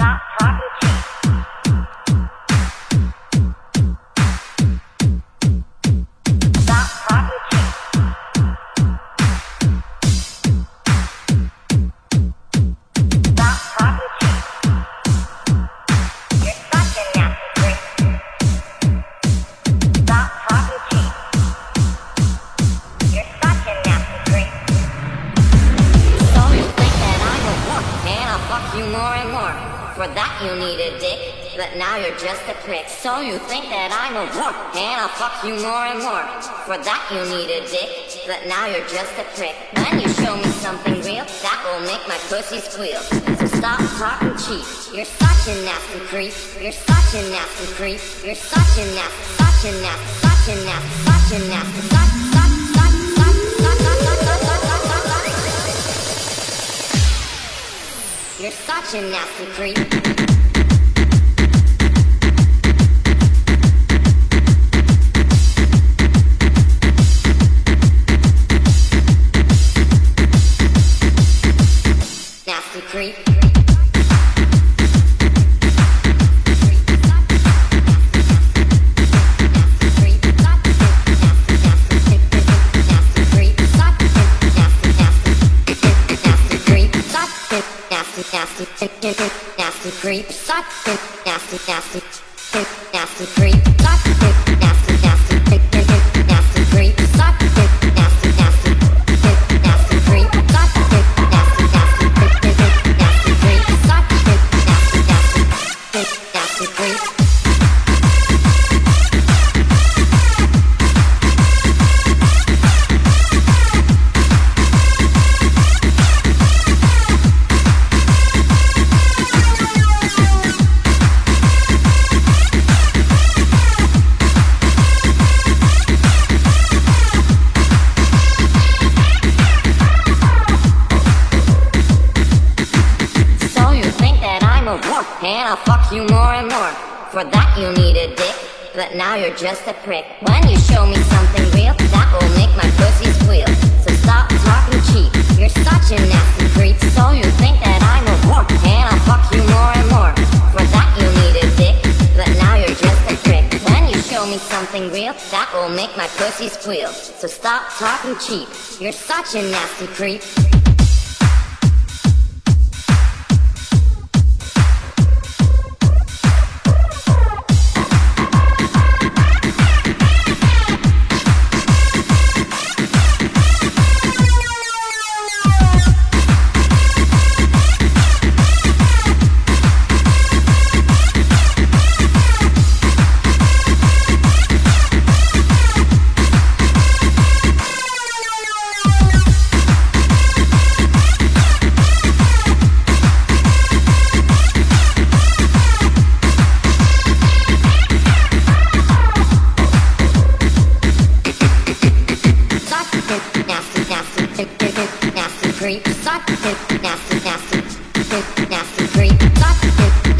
Stop talking For that you need a dick, but now you're just a prick. So you think that I'm a whore, and I'll fuck you more and more. For that you need a dick, but now you're just a prick. When you show me something real, that will make my pussy squeal. So stop talking cheap. You're such a nasty creep. You're such a nasty creep. You're such a nasty, such a nasty, such a nasty, such a nasty, such, You're such a nasty creep. Creep, suck nasty, nasty, nasty creep, suck nasty, nasty, nasty creep, nasty, nasty, nasty nasty, nasty, nasty nasty, nasty, nasty. And I'll fuck you more and more. For that you need a dick, but now you're just a prick. When you show me something real, that will make my pussy squeal. So stop talking cheap. You're such a nasty creep. So you think that I'm a work and I'll fuck you more and more. For that you need a dick, but now you're just a prick. When you show me something real, that will make my pussy squeal. So stop talking cheap. You're such a nasty creep. Nasty, nasty, nasty, nasty dream.